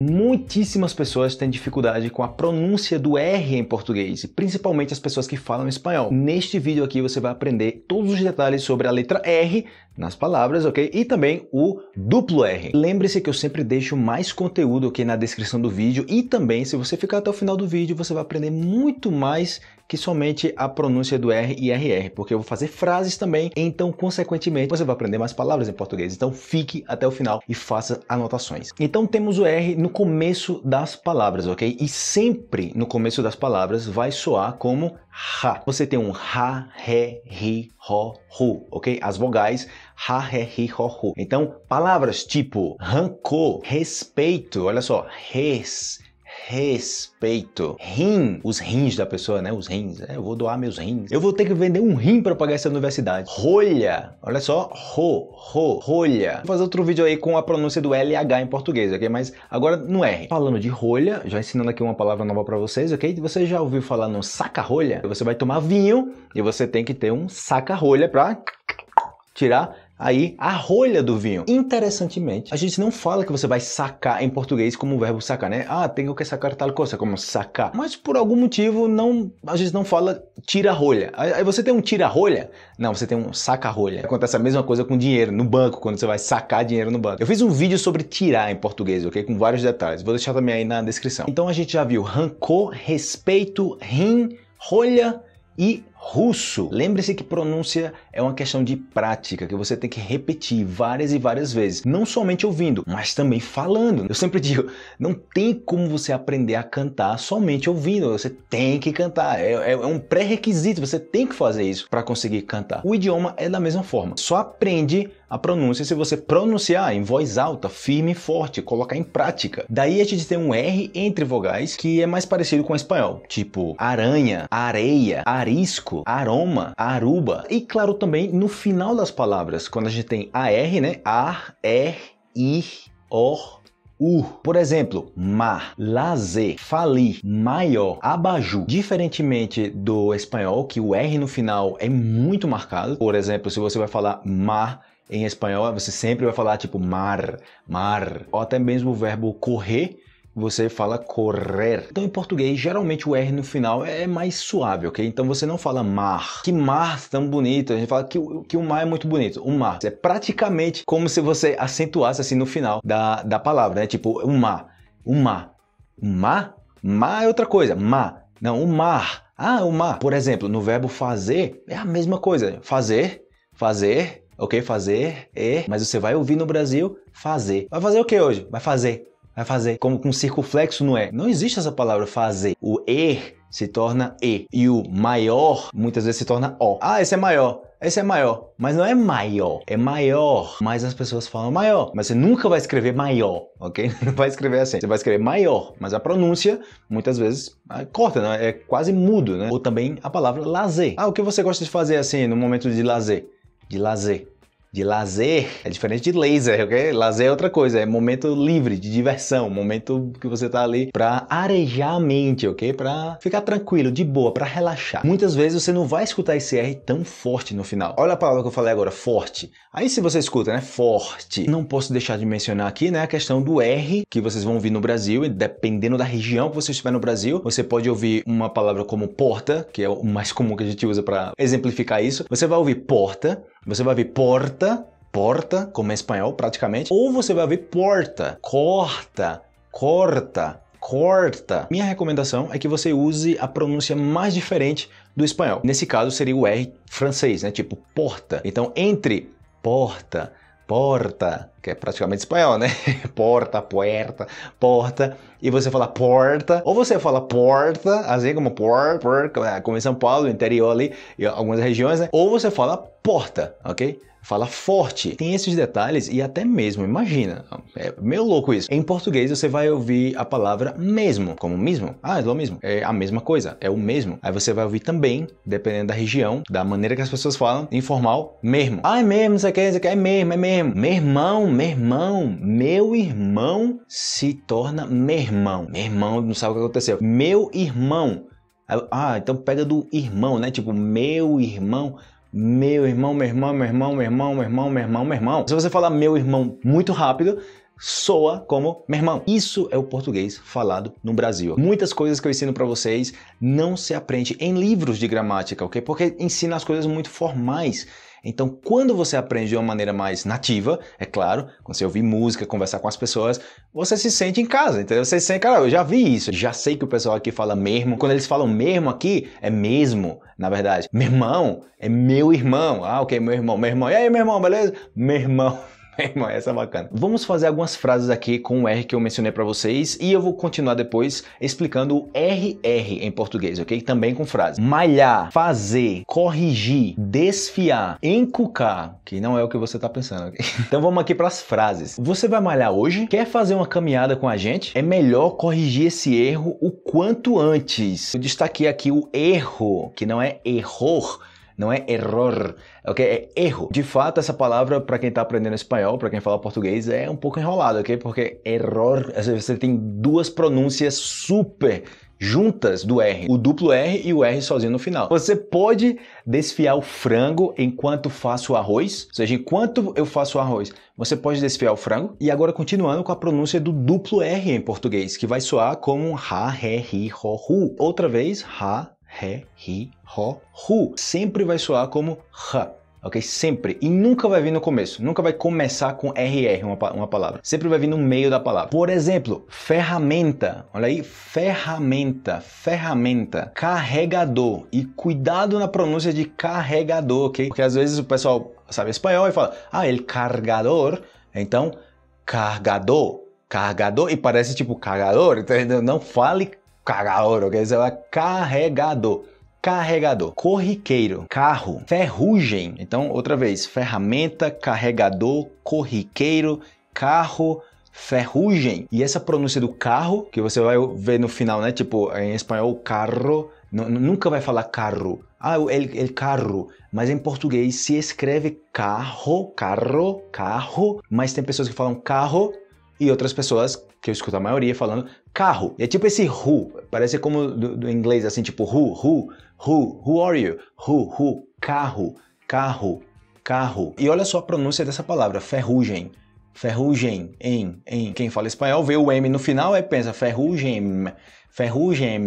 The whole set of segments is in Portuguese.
Muitíssimas pessoas têm dificuldade com a pronúncia do R em português, principalmente as pessoas que falam espanhol. Neste vídeo aqui você vai aprender todos os detalhes sobre a letra R nas palavras, ok? E também o duplo R. Lembre-se que eu sempre deixo mais conteúdo aqui na descrição do vídeo e também, se você ficar até o final do vídeo, você vai aprender muito mais que somente a pronúncia do R e RR, porque eu vou fazer frases também, então, consequentemente, você vai aprender mais palavras em português. Então, fique até o final e faça anotações. Então, temos o R no começo das palavras, ok? E sempre no começo das palavras vai soar como ha. Você tem um ha, re, ri, ro, ru, ok? As vogais ha, re, ri, ro, ru. Então, palavras tipo rancor, respeito, olha só, res, respeito. Rim, os rins da pessoa, né? Os rins. É, eu vou doar meus rins. Eu vou ter que vender um rim para pagar essa universidade. Rolha, olha só, ro, ro, rolha. Vou fazer outro vídeo aí com a pronúncia do LH em português, ok? Mas agora no R. Falando de rolha, já ensinando aqui uma palavra nova para vocês, ok? Você já ouviu falar no saca-rolha? Você vai tomar vinho e você tem que ter um saca-rolha para tirar aí a rolha do vinho. Interessantemente, a gente não fala que você vai sacar em português como o verbo sacar, né? Ah, tenho que sacar tal coisa, como sacar. Mas por algum motivo não, a gente não fala tira rolha. Aí você tem um tira rolha? Não, você tem um saca rolha. Acontece a mesma coisa com dinheiro no banco, quando você vai sacar dinheiro no banco. Eu fiz um vídeo sobre tirar em português, ok? Com vários detalhes. Vou deixar também aí na descrição. Então a gente já viu rancor, respeito, rim, rolha e russo. Lembre-se que pronúncia é uma questão de prática, que você tem que repetir várias e várias vezes, não somente ouvindo, mas também falando. Eu sempre digo, não tem como você aprender a cantar somente ouvindo, você tem que cantar, é, é, é um pré-requisito, você tem que fazer isso para conseguir cantar. O idioma é da mesma forma, só aprende a pronúncia se você pronunciar em voz alta, firme e forte, colocar em prática. Daí a gente tem um R entre vogais que é mais parecido com o espanhol, tipo aranha, areia, arisco, aroma, aruba. E claro também no final das palavras, quando a gente tem AR, né? Ar, er, ir, or, U. Por exemplo, mar, lazer, falir, maior, abaju. Diferentemente do espanhol, que o R no final é muito marcado. Por exemplo, se você vai falar mar em espanhol, você sempre vai falar tipo mar, mar, ou até mesmo o verbo correr, você fala correr. Então em português, geralmente o R no final é mais suave, ok? Então você não fala mar. Que mar tão bonito. A gente fala que, que o mar é muito bonito. O mar. É praticamente como se você acentuasse assim no final da, da palavra, né? Tipo, o mar. O mar. O mar? Mar é outra coisa. Mar. Não, o mar. Ah, o mar. Por exemplo, no verbo fazer, é a mesma coisa. Fazer, fazer, ok? Fazer é, mas você vai ouvir no Brasil fazer. Vai fazer o que hoje? Vai fazer. Vai fazer. Como com circunflexo não é. Não existe essa palavra fazer. O er se torna e. E o maior muitas vezes se torna o. Ah, esse é maior. Esse é maior, mas não é maior, é maior. Mas as pessoas falam maior, mas você nunca vai escrever maior, ok? Não vai escrever assim. Você vai escrever maior, mas a pronúncia muitas vezes ah, corta, né? é quase mudo, né? Ou também a palavra lazer. Ah, o que você gosta de fazer assim no momento de lazer? de lazer. De lazer é diferente de laser, ok? Lazer é outra coisa, é momento livre, de diversão, momento que você tá ali para arejar a mente, ok? Para ficar tranquilo, de boa, para relaxar. Muitas vezes você não vai escutar esse R tão forte no final. Olha a palavra que eu falei agora, forte. Aí se você escuta, né? Forte. Não posso deixar de mencionar aqui, né? A questão do R que vocês vão ouvir no Brasil, e dependendo da região que você estiver no Brasil, você pode ouvir uma palavra como porta, que é o mais comum que a gente usa para exemplificar isso. Você vai ouvir porta você vai ver porta, porta, como em espanhol praticamente, ou você vai ver porta, corta, corta, corta. Minha recomendação é que você use a pronúncia mais diferente do espanhol. Nesse caso seria o R francês, né? Tipo porta. Então entre porta, porta, que é praticamente espanhol, né? porta, puerta, porta, e você fala porta, ou você fala porta, assim como por, por, como em São Paulo, interior ali, algumas regiões, né? Ou você fala porta, ok? Fala forte. Tem esses detalhes e até mesmo, imagina, é meio louco isso. Em português você vai ouvir a palavra mesmo, como mesmo. Ah, é o mesmo. É a mesma coisa, é o mesmo. Aí você vai ouvir também, dependendo da região, da maneira que as pessoas falam, informal, mesmo. Ah, é mesmo, isso aqui, isso aqui é mesmo, é mesmo. Meu irmão, meu irmão, meu irmão se torna meu irmão. Meu irmão não sabe o que aconteceu. Meu irmão. Ah, então pega do irmão, né? Tipo, meu irmão meu irmão, meu irmão, meu irmão, meu irmão, meu irmão, meu irmão, meu irmão. Se você falar meu irmão muito rápido, soa como meu irmão. Isso é o português falado no Brasil. Muitas coisas que eu ensino para vocês não se aprende em livros de gramática, ok? Porque ensina as coisas muito formais. Então, quando você aprende de uma maneira mais nativa, é claro, quando você ouvir música, conversar com as pessoas, você se sente em casa, entendeu? Você se sente, cara, eu já vi isso, já sei que o pessoal aqui fala mesmo. Quando eles falam mesmo aqui, é mesmo, na verdade. Meu irmão é meu irmão. Ah, ok, meu irmão, meu irmão. E aí, meu irmão, beleza? Meu irmão. Essa é bacana. Vamos fazer algumas frases aqui com o R que eu mencionei para vocês e eu vou continuar depois explicando o RR em português, ok? Também com frases. Malhar, fazer, corrigir, desfiar, encucar, que não é o que você tá pensando, ok? Então vamos aqui para as frases. Você vai malhar hoje? Quer fazer uma caminhada com a gente? É melhor corrigir esse erro o quanto antes. Eu destaquei aqui o erro, que não é error, não é error, ok? É erro. De fato, essa palavra, para quem está aprendendo espanhol, para quem fala português, é um pouco enrolado, ok? Porque error, você tem duas pronúncias super juntas do R, o duplo R e o R sozinho no final. Você pode desfiar o frango enquanto faço o arroz, ou seja, enquanto eu faço o arroz, você pode desfiar o frango. E agora continuando com a pronúncia do duplo R em português, que vai soar como ha, he, hi, ho, hu. Outra vez, ha, Ré, Ri, Ró, Ru. Sempre vai soar como H, ok? Sempre. E nunca vai vir no começo. Nunca vai começar com RR uma, uma palavra. Sempre vai vir no meio da palavra. Por exemplo, ferramenta. Olha aí, ferramenta, ferramenta. Carregador. E cuidado na pronúncia de carregador, ok? Porque às vezes o pessoal sabe espanhol e fala, ah, ele cargador. Então, cargador. Cargador. E parece tipo carregador. Então, não fale carregador, ok? Você vai carregador. Carregador, corriqueiro, carro, ferrugem. Então, outra vez, ferramenta, carregador, corriqueiro, carro, ferrugem. E essa pronúncia do carro, que você vai ver no final, né? Tipo, em espanhol, carro, nunca vai falar carro. Ah, el, el carro. Mas em português se escreve carro, carro, carro. Mas tem pessoas que falam carro e outras pessoas, que eu escuto a maioria, falando carro. É tipo esse who, parece como do, do inglês, assim, tipo who, who, who, who are you? Who, who, carro, carro, carro. E olha só a pronúncia dessa palavra, ferrugem. Ferrugem, em, em. Quem fala espanhol vê o M no final e pensa ferrugem, ferrugem.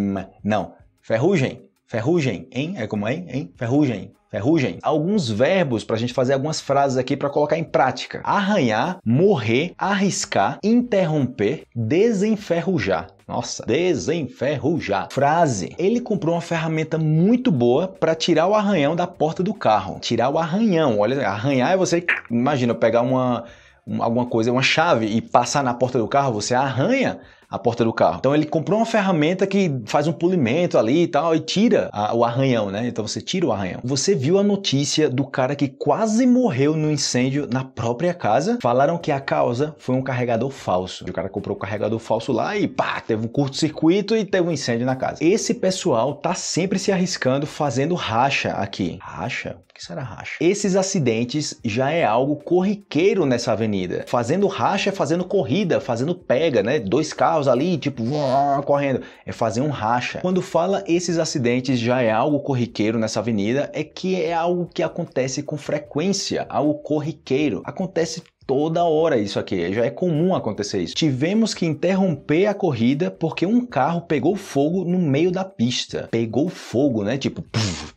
Não, ferrugem, ferrugem, em, é como é, em, ferrugem, ferrugem. Alguns verbos para a gente fazer algumas frases aqui para colocar em prática: arranhar, morrer, arriscar, interromper, desenferrujar. Nossa, desenferrujar. Frase: Ele comprou uma ferramenta muito boa para tirar o arranhão da porta do carro. Tirar o arranhão. Olha, arranhar é você, imagina, pegar uma, uma alguma coisa, uma chave e passar na porta do carro, você arranha a porta do carro. Então ele comprou uma ferramenta que faz um polimento ali e tal e tira a, o arranhão, né? Então você tira o arranhão. Você viu a notícia do cara que quase morreu no incêndio na própria casa? Falaram que a causa foi um carregador falso. O cara comprou o carregador falso lá e pá, teve um curto-circuito e teve um incêndio na casa. Esse pessoal tá sempre se arriscando fazendo racha aqui. Racha? O que será racha? Esses acidentes já é algo corriqueiro nessa avenida. Fazendo racha é fazendo corrida, fazendo pega, né? Dois carros ali, tipo, correndo. É fazer um racha. Quando fala esses acidentes já é algo corriqueiro nessa avenida, é que é algo que acontece com frequência, algo corriqueiro. Acontece toda hora isso aqui, já é comum acontecer isso. Tivemos que interromper a corrida porque um carro pegou fogo no meio da pista. Pegou fogo, né? Tipo,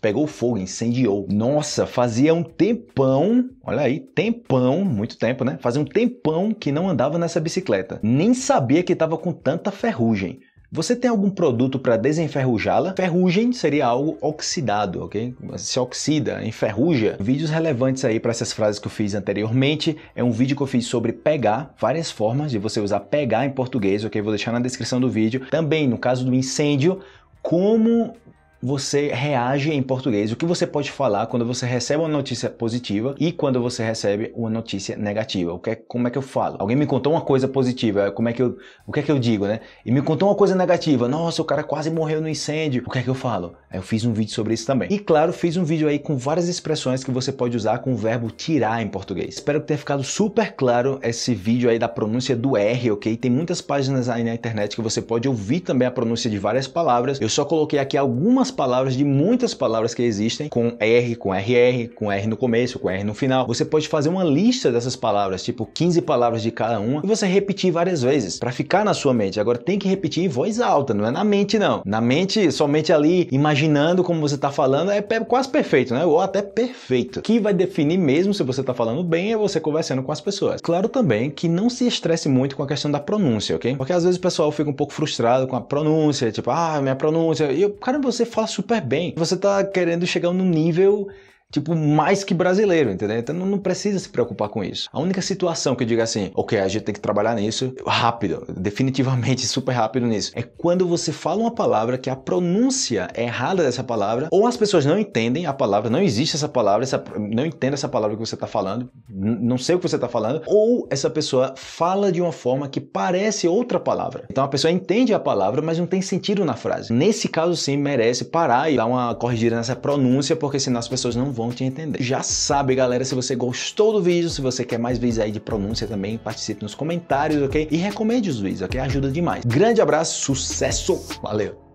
pegou fogo, incendiou. Nossa, fazia um tempão, olha aí, tempão, muito tempo, né? Fazia um tempão que não andava nessa bicicleta. Nem sabia que estava com tanta ferrugem. Você tem algum produto para desenferrujá-la? Ferrugem seria algo oxidado, ok? Se oxida, enferruja. Vídeos relevantes aí para essas frases que eu fiz anteriormente. É um vídeo que eu fiz sobre pegar, várias formas de você usar pegar em português, ok? Vou deixar na descrição do vídeo. Também, no caso do incêndio, como você reage em português, o que você pode falar quando você recebe uma notícia positiva e quando você recebe uma notícia negativa. O que é, como é que eu falo? Alguém me contou uma coisa positiva, como é que eu, o que é que eu digo, né? E me contou uma coisa negativa. Nossa, o cara quase morreu no incêndio. O que é que eu falo? Eu fiz um vídeo sobre isso também. E claro, fiz um vídeo aí com várias expressões que você pode usar com o verbo tirar em português. Espero que tenha ficado super claro esse vídeo aí da pronúncia do R, ok? Tem muitas páginas aí na internet que você pode ouvir também a pronúncia de várias palavras. Eu só coloquei aqui algumas palavras de muitas palavras que existem com R, com RR, com R no começo, com R no final. Você pode fazer uma lista dessas palavras, tipo 15 palavras de cada uma, e você repetir várias vezes para ficar na sua mente. Agora tem que repetir em voz alta, não é na mente não. Na mente, somente ali imaginando como você está falando é quase perfeito, né? Ou até perfeito. Que vai definir mesmo se você está falando bem é você conversando com as pessoas. Claro também que não se estresse muito com a questão da pronúncia, ok? Porque às vezes o pessoal fica um pouco frustrado com a pronúncia, tipo, ah, minha pronúncia. E, cara, você fala super bem. Você tá querendo chegar num nível tipo, mais que brasileiro, entendeu? Então não precisa se preocupar com isso. A única situação que eu digo assim, ok, a gente tem que trabalhar nisso rápido, definitivamente super rápido nisso, é quando você fala uma palavra que a pronúncia é errada dessa palavra, ou as pessoas não entendem a palavra, não existe essa palavra, essa, não entende essa palavra que você está falando, não sei o que você está falando, ou essa pessoa fala de uma forma que parece outra palavra. Então a pessoa entende a palavra, mas não tem sentido na frase. Nesse caso, sim, merece parar e dar uma corrigida nessa pronúncia, porque senão as pessoas não vão vão te entender. Já sabe, galera, se você gostou do vídeo, se você quer mais vídeos aí de pronúncia também, participe nos comentários, ok? E recomende os vídeos, ok? Ajuda demais. Grande abraço, sucesso, valeu!